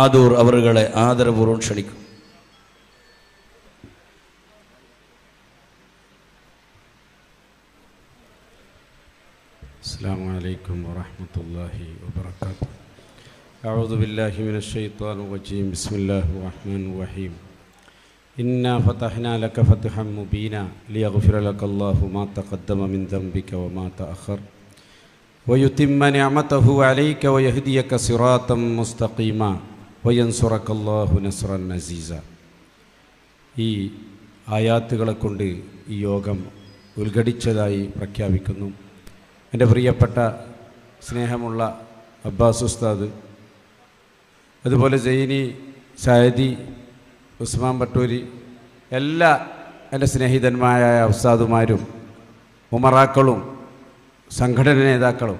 ஆதூர் அவர்களை ஆதரவுடன் க்ஷணிக்கும் السلام عليكم ورحمة الله وبركاته أعوذ بالله من الشيطان الرجيم بسم الله الرحمن الرحيم إنا فتحنا لك فتحا مبينا ليغفر لك الله ما تقدم من ذنبك وما تأخر ويتم نعمته عليك ويهديك صراطا مستقيما വയൻസുറക്കല്ലാഹു നസ്രൻ നസീസ ഈ ആയാത്തുകളെ കൊണ്ട് ഈ യോഗം ഉദ്ഘടിച്ചതായി പ്രഖ്യാപിക്കുന്നു. എന്റെ പ്രിയപ്പെട്ട സ്നേഹമുള്ള അബ്ബാസ് ഉസ്താദ് അതുപോലെ ജൈനി സായദി ഉസ്മാൻ പട്ടൂരി എല്ലാ എന്റെ സ്നേഹിതന്മാരായ ഉസ്താദുമാരും ഉമറാക്കളും സംഘടന നേതാക്കളും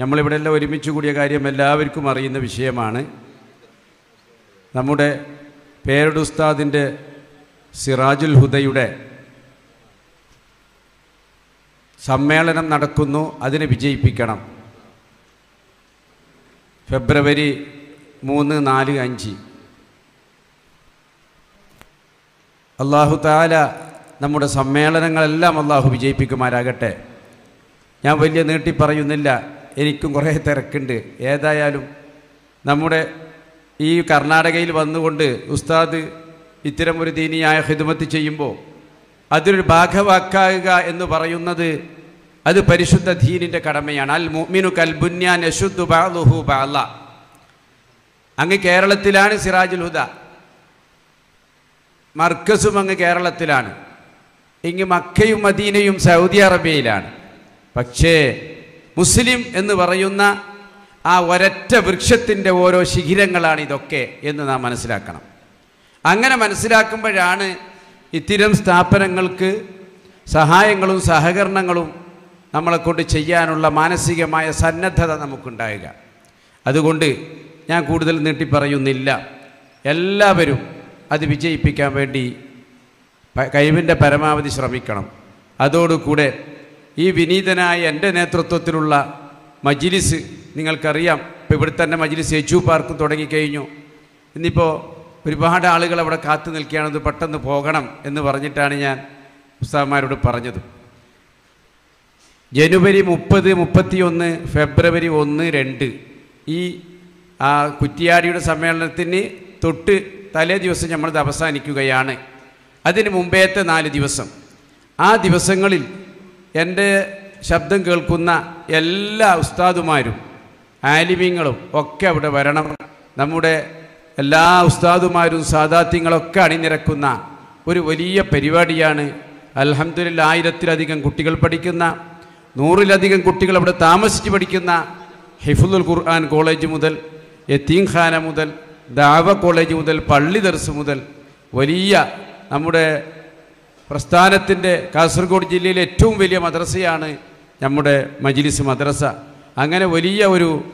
നമ്മളിവിടെ എല്ലാം ഒരുമിച്ച് കൂടിയ കാര്യം എല്ലാവർക്കും അറിയുന്ന വിഷയമാണ്. നമ്മുടെ പേരടുസ്താദിന്റെ സിറാജുൽ ഹുദയുടെ സമ്മേളനം നടക്കുന്നു അതിനെ വിജയിപ്പിക്കണം. ഫെബ്രുവരി മൂന്ന് നാല് അഞ്ച്. അള്ളാഹു താല നമ്മുടെ സമ്മേളനങ്ങളെല്ലാം അള്ളാഹു വിജയിപ്പിക്കുമാരാകട്ടെ ഞാൻ വലിയ നീട്ടി പറയുന്നില്ല എനിക്കും കുറേ തിരക്കുണ്ട്. ഏതായാലും നമ്മുടെ ഈ കർണാടകയിൽ വന്നുകൊണ്ട് ഉസ്താദ് ഇത്തരം ഒരു ദീനിയായ ഹിദ്മത്ത് ചെയ്യുമ്പോൾ അതിലൊരു ഭാഗവാക്കാകുക എന്ന് പറയുന്നത് അത് പരിശുദ്ധ ധീനിന്റെ കടമയാണ്. അൽ മുഅ്മിനു കൽബുന്യാൻ യശുദ്ദു ബാലുഹു ബാല അങ്ങ് കേരളത്തിലാണ് സിറാജുൽ ഹുദ. മർക്കസും അങ്ങ് കേരളത്തിലാണ്. ഇങ്ങ് മക്കയും മദീനയും സൗദി അറേബ്യയിലാണ്. പക്ഷേ മുസ്ലിം എന്ന് പറയുന്ന ആ ഒരറ്റ വൃക്ഷത്തിന്റെ ഓരോ ശിഖിരങ്ങളാണ് ഇതൊക്കെ എന്ന് നാം മനസ്സിലാക്കണം. അങ്ങനെ മനസ്സിലാക്കുമ്പോഴാണ് ഇത്തരം സ്ഥാപനങ്ങൾക്ക് സഹായങ്ങളും സഹകരണങ്ങളും നമ്മളെ കൊണ്ട് ചെയ്യാനുള്ള മാനസികമായ സന്നദ്ധത നമുക്കുണ്ടാവുക അതുകൊണ്ട് ഞാൻ കൂടുതൽ നീട്ടി പറയുന്നില്ല. എല്ലാവരും അത് വിജയിപ്പിക്കാൻ വേണ്ടി കഴിവിന്റെ പരമാവധി ശ്രമിക്കണം. അതോടുകൂടെ ഈ വിനീതനായ എന്റെ നേതൃത്വത്തിലുള്ള മജിലിസ് നിങ്ങൾക്കറിയാം ഇപ്പോൾ ഇവിടെ തന്നെ മജിലിസ് എച്ചു പാർക്കും തുടങ്ങിക്കഴിഞ്ഞു ഇന്നിപ്പോൾ ഒരുപാട് ആളുകൾ അവിടെ കാത്തു നിൽക്കുകയാണെന്ന് പെട്ടെന്ന് പോകണം എന്ന് പറഞ്ഞിട്ടാണ് ഞാൻ ഉസ്താദ്മാരോട് പറഞ്ഞത്. ജനുവരി മുപ്പത് മുപ്പത്തിയൊന്ന് ഫെബ്രുവരി ഒന്ന് രണ്ട്. ഈ ആ കുറ്റിയാടിയുടെ സമ്മേളനത്തിന് തൊട്ട് തലേ ദിവസം നമ്മളത് അവസാനിക്കുകയാണ്. അതിന് മുമ്പേത്തെ നാല് ദിവസം. ആ ദിവസങ്ങളിൽ എന്റെ ശബ്ദം കേൾക്കുന്ന എല്ലാ ഉസ്താദുമാരും ആലിമ്യങ്ങളും ഒക്കെ അവിടെ വരണം. നമ്മുടെ എല്ലാ ഉസ്താദുമാരും സാദാത്യങ്ങളൊക്കെ അണിനിരക്കുന്ന ഒരു വലിയ പരിപാടിയാണ്. അലഹമ്മദില്ല ആയിരത്തിലധികം കുട്ടികൾ പഠിക്കുന്ന നൂറിലധികം കുട്ടികൾ അവിടെ താമസിച്ച് പഠിക്കുന്ന ഹിഫുദുൽ ഖുർആൻ കോളേജ് മുതൽ യത്തീംഖാന മുതൽ ദാവ കോളേജ് മുതൽ പള്ളി ദർസ് മുതൽ വലിയ നമ്മുടെ പ്രസ്ഥാനത്തിന്റെ കാസർഗോഡ് ജില്ലയിലെ ഏറ്റവും വലിയ മദ്രസയാണ് നമ്മുടെ മജിലിസ് മദ്രസ. അങ്ങനെ വലിയ ഒരു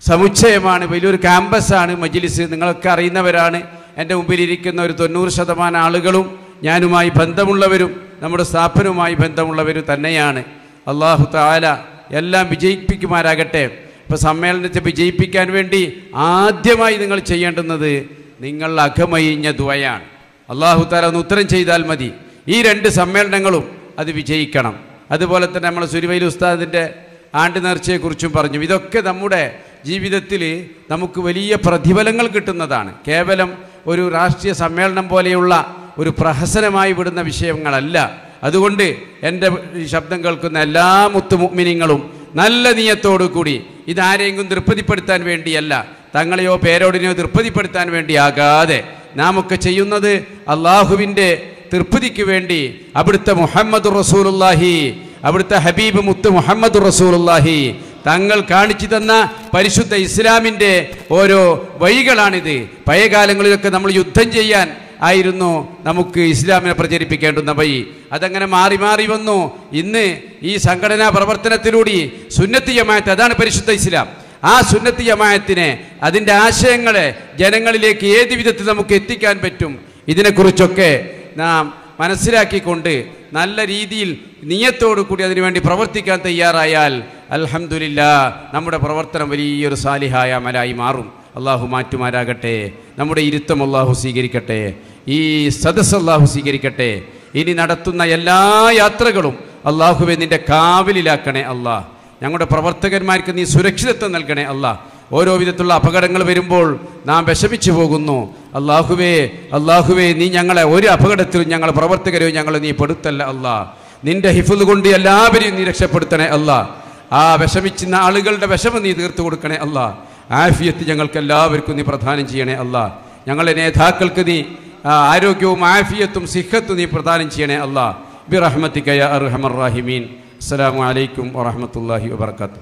സമുച്ചയമാണ് വലിയൊരു ക്യാമ്പസാണ് മജ്ലിസ്. നിങ്ങളൊക്കെ അറിയുന്നവരാണ്. എന്റെ മുമ്പിലിരിക്കുന്ന ഒരു തൊണ്ണൂറ് ശതമാനം ആളുകളും ഞാനുമായി ബന്ധമുള്ളവരും നമ്മുടെ സ്ഥാപനവുമായി ബന്ധമുള്ളവരും തന്നെയാണ്. അള്ളാഹു താല എല്ലാം വിജയിപ്പിക്കുമാരാകട്ടെ ഇപ്പോൾ സമ്മേളനത്തെ വിജയിപ്പിക്കാൻ വേണ്ടി ആദ്യമായി നിങ്ങൾ ചെയ്യേണ്ടുന്നത് നിങ്ങൾ അകമയിഞ്ഞ ദ്വയാണ് അള്ളാഹു താല ഒന്ന് ഉത്തരം ചെയ്താൽ മതി. ഈ രണ്ട് സമ്മേളനങ്ങളും അത് വിജയിക്കണം. അതുപോലെ തന്നെ നമ്മൾ സുരുവൈൽ ഉസ്താദിന്റെ ആണ്ട് നേർച്ചയെക്കുറിച്ചും പറഞ്ഞു. ഇതൊക്കെ നമ്മുടെ ജീവിതത്തിൽ നമുക്ക് വലിയ പ്രതിഫലങ്ങൾ കിട്ടുന്നതാണ്. കേവലം ഒരു രാഷ്ട്രീയ സമ്മേളനം പോലെയുള്ള ഒരു പ്രഹസനമായി വിടുന്ന വിഷയങ്ങളല്ല. അതുകൊണ്ട് എന്റെ ശബ്ദം കേൾക്കുന്ന എല്ലാ മുത്തുമിനിങ്ങളും നല്ല നീയത്തോടു കൂടി ഇതാരെയെങ്കിലും തൃപ്തിപ്പെടുത്താൻ വേണ്ടിയല്ല തങ്ങളെയോ പേരോടിനെയോ തൃപ്തിപ്പെടുത്താൻ വേണ്ടിയാകാതെ നാം ഒക്കെ ചെയ്യുന്നത് അള്ളാഹുവിന്റെ തൃപ്തിക്ക് വേണ്ടി അവിടുത്തെ മുഹമ്മദ് റസൂലുല്ലാഹി അവിടുത്തെ ഹബീബ് മുത്ത് മുഹമ്മദ് റസൂലുല്ലാഹി തങ്ങൾ കാണിച്ചു തന്ന പരിശുദ്ധ ഇസ്ലാമിന്റെ ഓരോ വഴികളാണിത്. പഴയ കാലങ്ങളിലൊക്കെ നമ്മൾ യുദ്ധം ചെയ്യാൻ ആയിരുന്നു നമുക്ക് ഇസ്ലാമിനെ പ്രചരിപ്പിക്കേണ്ടുന്ന വഴി. അതങ്ങനെ മാറി മാറി വന്നു. ഇന്ന് ഈ സംഘടനാ പ്രവർത്തനത്തിലൂടെ സുന്നത്തി അതാണ് പരിശുദ്ധ ഇസ്ലാം. ആ സുന്നത്തി ജമാഅത്തിനെ അതിന്റെ ആശയങ്ങളെ ജനങ്ങളിലേക്ക് ഏത് വിധത്തിൽ നമുക്ക് എത്തിക്കാൻ പറ്റും? ഇതിനെക്കുറിച്ചൊക്കെ നാം മനസ്സിലാക്കിക്കൊണ്ട് നല്ല രീതിയിൽ നിയത്തോടു കൂടി അതിനുവേണ്ടി പ്രവർത്തിക്കാൻ തയ്യാറായാൽ അൽഹംദുലില്ല നമ്മുടെ പ്രവർത്തനം വലിയൊരു സാലിഹായ അമലായി മാറും. അള്ളാഹു മാറ്റുമാരാകട്ടെ. നമ്മുടെ ഇരുത്തം അള്ളാഹു സ്വീകരിക്കട്ടെ. ഈ സദസ് അള്ളാഹു സ്വീകരിക്കട്ടെ. ഇനി നടത്തുന്ന എല്ലാ യാത്രകളും അള്ളാഹുവെ നിന്റെ കാവലിലാക്കണേ അള്ളാഹ് ഞങ്ങളുടെ പ്രവർത്തകന്മാർക്ക് നീ സുരക്ഷിതത്വം നൽകണേ അല്ലാ ഓരോ വിധത്തിലുള്ള അപകടങ്ങൾ വരുമ്പോൾ നാം വിഷമിച്ചു പോകുന്നു. അള്ളാഹുവേ അള്ളാഹുവേ നീ ഞങ്ങളെ ഒരു അപകടത്തിലും ഞങ്ങൾ പ്രവർത്തകരെയും ഞങ്ങൾ നീ പെടുത്തല്ല അല്ലാ. നിന്റെ ഹിഫുദ് കൊണ്ട് എല്ലാവരെയും നീ രക്ഷപ്പെടുത്തണേ അല്ലാ. ആ വിഷമിച്ചുന്ന ആളുകളുടെ വിഷമം നീ തീർത്തു കൊടുക്കണേ അല്ലാ. ആഫിയത്ത് ഞങ്ങൾക്ക് എല്ലാവർക്കും നീ പ്രദാനം ചെയ്യണേ അല്ലാ. ഞങ്ങളുടെ നേതാക്കൾക്ക് നീ ആരോഗ്യവും ആഫിയത്തും സിഹത്തും നീ പ്രദാനം ചെയ്യണേ അല്ലാ. ബിറഹ്മത്തിക്കയ അർഹമർ റാഹിമീൻ. അസ്സലാമു അലൈക്കും വറഹ്മത്തുള്ളാഹി വബർക്കാത്തു